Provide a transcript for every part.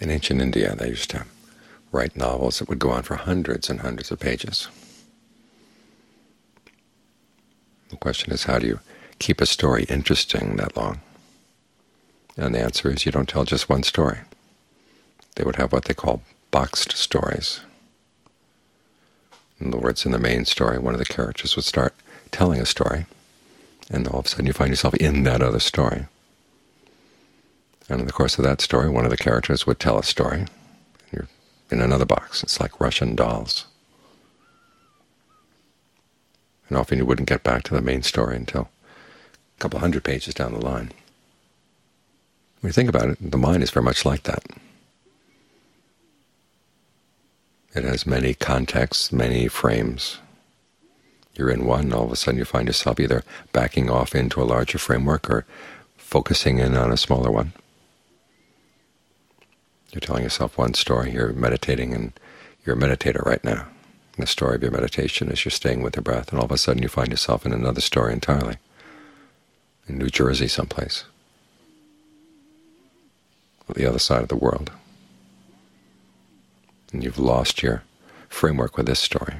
In ancient India, they used to write novels that would go on for hundreds and hundreds of pages. The question is, how do you keep a story interesting that long? And the answer is you don't tell just one story. They would have what they call boxed stories. In other words, in the main story, one of the characters would start telling a story, and all of a sudden you find yourself in that other story. And in the course of that story, one of the characters would tell a story, you're in another box. It's like Russian dolls. And often you wouldn't get back to the main story until a couple hundred pages down the line. When you think about it, the mind is very much like that. It has many contexts, many frames. You're in one, all of a sudden you find yourself either backing off into a larger framework or focusing in on a smaller one. You're telling yourself one story, you're meditating, and you're a meditator right now. And the story of your meditation is you're staying with your breath, and all of a sudden you find yourself in another story entirely, in New Jersey someplace, the other side of the world. And you've lost your framework with this story.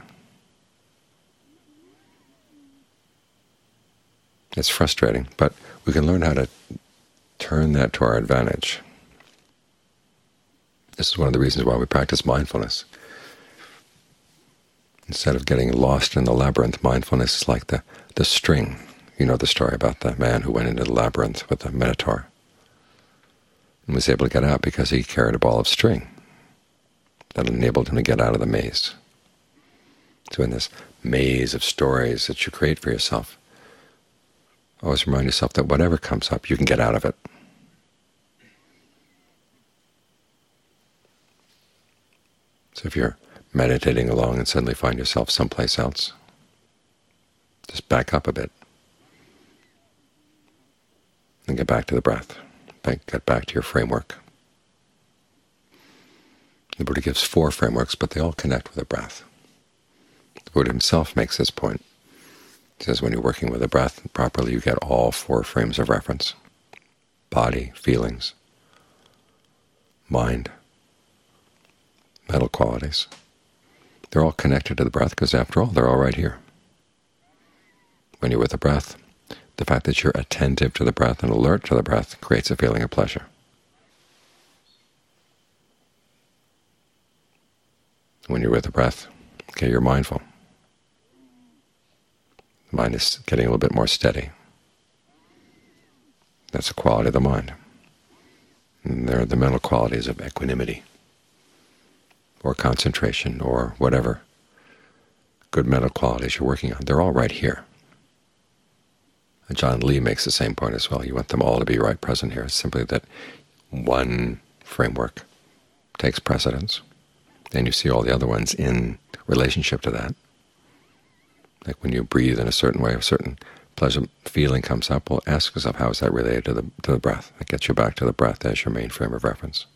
It's frustrating, but we can learn how to turn that to our advantage. This is one of the reasons why we practice mindfulness. Instead of getting lost in the labyrinth, mindfulness is like the, the string. You know the story about the man who went into the labyrinth with the Minotaur and was able to get out because he carried a ball of string that enabled him to get out of the maze. So in this maze of stories that you create for yourself, always remind yourself that whatever comes up, you can get out of it. So if you're meditating along and suddenly find yourself someplace else, just back up a bit and get back to the breath, get back to your framework. The Buddha gives four frameworks, but they all connect with the breath. The Buddha himself makes this point. He says when you're working with the breath properly, you get all four frames of reference, body, feelings, mind, mental qualities. They're all connected to the breath because, after all, they're all right here. When you're with the breath, the fact that you're attentive to the breath and alert to the breath creates a feeling of pleasure. When you're with the breath, okay, you're mindful. The mind is getting a little bit more steady. That's a quality of the mind. And there are the mental qualities of equanimity or concentration or whatever good mental qualities you're working on. They're all right here. And Ajaan Lee makes the same point as well. You want them all to be right present here. It's simply that one framework takes precedence, and you see all the other ones in relationship to that. Like when you breathe in a certain way, a certain pleasant feeling comes up, well, ask yourself, how is that related to the, to the breath? That gets you back to the breath as your main frame of reference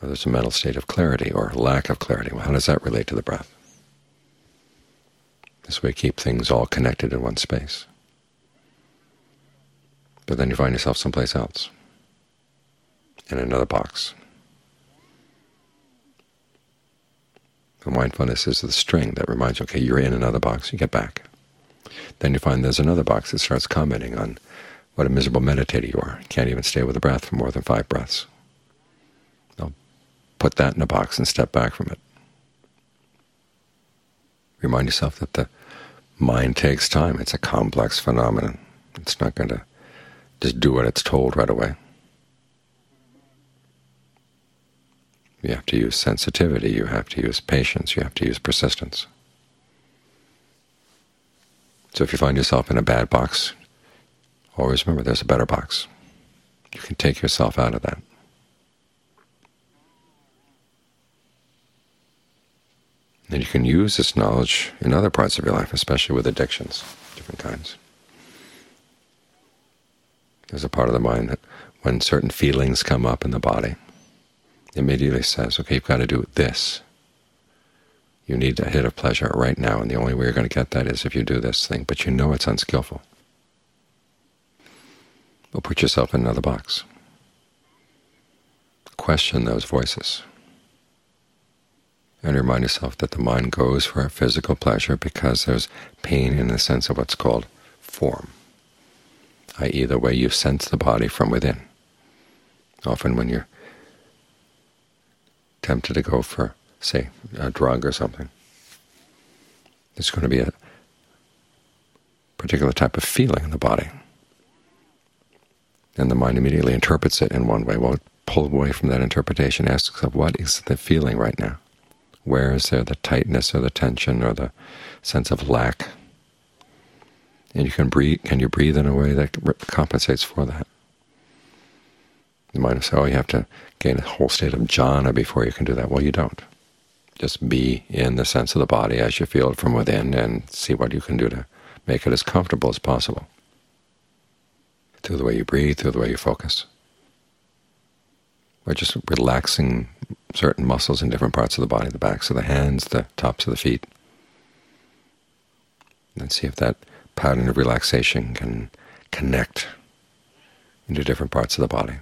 or there's a mental state of clarity or lack of clarity. Well, how does that relate to the breath? This way keep things all connected in one space. But then you find yourself someplace else, in another box. The mindfulness is the string that reminds you, okay, you're in another box, you get back. Then you find there's another box that starts commenting on what a miserable meditator you are. You can't even stay with the breath for more than five breaths put that in a box and step back from it. Remind yourself that the mind takes time. It's a complex phenomenon. It's not going to just do what it's told right away. You have to use sensitivity, you have to use patience, you have to use persistence. So if you find yourself in a bad box, always remember there's a better box. You can take yourself out of that. And you can use this knowledge in other parts of your life, especially with addictions, different kinds. There's a part of the mind that when certain feelings come up in the body, immediately says, okay, you've got to do this. You need a hit of pleasure right now, and the only way you're going to get that is if you do this thing, but you know it's unskillful. Well, put yourself in another box. question those voices. And remind yourself that the mind goes for a physical pleasure because there's pain in the sense of what's called form, i.e. the way you sense the body from within. Often when you're tempted to go for, say, a drug or something, there's going to be a particular type of feeling in the body. And the mind immediately interprets it in one way. Well, pull away from that interpretation, ask yourself, what is the feeling right now? Where is there the tightness or the tension or the sense of lack? And you can breathe. Can you breathe in a way that compensates for that? You might say, oh, you have to gain a whole state of jhana before you can do that. Well, you don't. Just be in the sense of the body as you feel it from within and see what you can do to make it as comfortable as possible through the way you breathe, through the way you focus. Or just relaxing certain muscles in different parts of the body, the backs of the hands, the tops of the feet. And see if that pattern of relaxation can connect into different parts of the body.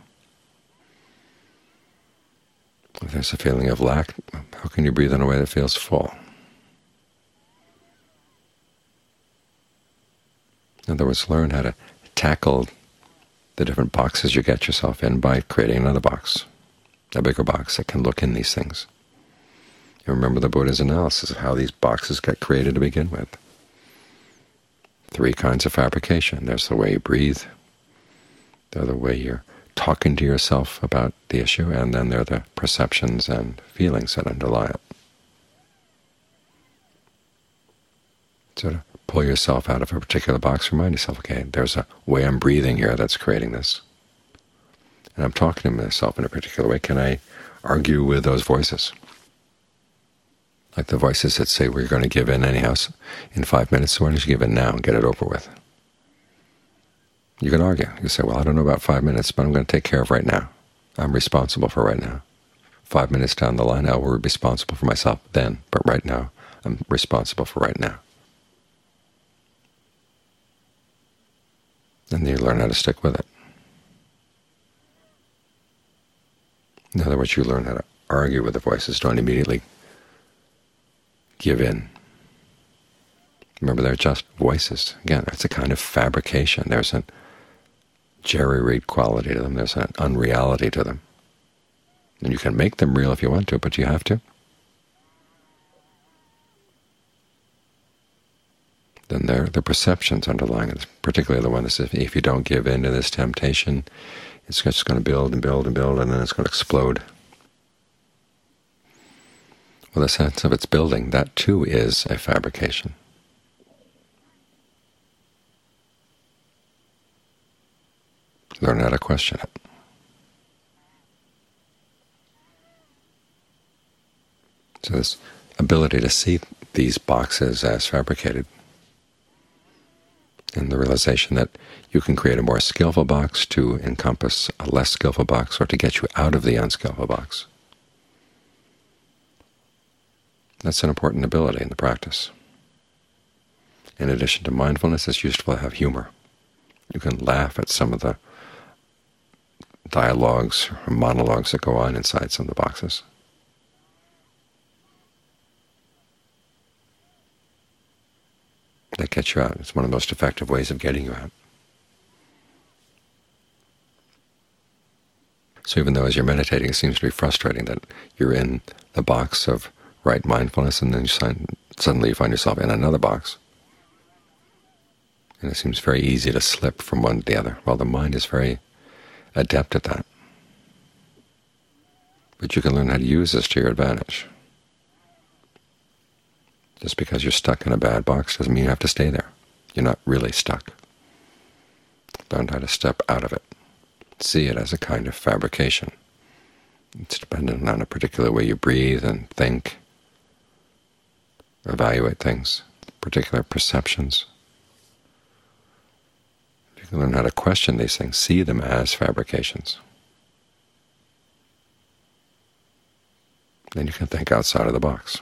If there's a feeling of lack, how can you breathe in a way that feels full? In other words, learn how to tackle the different boxes you get yourself in by creating another box, a bigger box that can look in these things. You remember the Buddha's analysis of how these boxes get created to begin with. Three kinds of fabrication. There's the way you breathe, there's the way you're talking to yourself about the issue, and then there are the perceptions and feelings that underlie it. So to pull yourself out of a particular box, remind yourself, okay, there's a way I'm breathing here that's creating this. And I'm talking to myself in a particular way. Can I argue with those voices? Like the voices that say we're going to give in anyhow in five minutes, so why don't you give in now and get it over with? You can argue. You say, well, I don't know about five minutes, but I'm going to take care of right now. I'm responsible for right now. Five minutes down the line, I will be responsible for myself then, but right now, I'm responsible for right now. And you learn how to stick with it. In other words, you learn how to argue with the voices. Don't immediately give in. Remember, they're just voices. Again, it's a kind of fabrication. There's a jerry-rigged quality to them. There's an unreality to them. And you can make them real if you want to, but you have to. Then there are the perceptions underlying it, particularly the one that says if you don't give in to this temptation, it's just going to build and build and build, and then it's going to explode. Well, the sense of its building, that too is a fabrication. Learn how to question it. So this ability to see these boxes as fabricated, and the realization that you can create a more skillful box to encompass a less skillful box, or to get you out of the unskillful box. That's an important ability in the practice. In addition to mindfulness, it's useful to have humor. You can laugh at some of the dialogues or monologues that go on inside some of the boxes. That gets you out. It's one of the most effective ways of getting you out. So even though as you're meditating it seems to be frustrating that you're in the box of right mindfulness and then you suddenly you find yourself in another box, and it seems very easy to slip from one to the other. Well, the mind is very adept at that. But you can learn how to use this to your advantage. Just because you're stuck in a bad box doesn't mean you have to stay there. You're not really stuck. Learn how to step out of it. See it as a kind of fabrication. It's dependent on a particular way you breathe and think, evaluate things, particular perceptions. You can learn how to question these things, see them as fabrications. Then you can think outside of the box.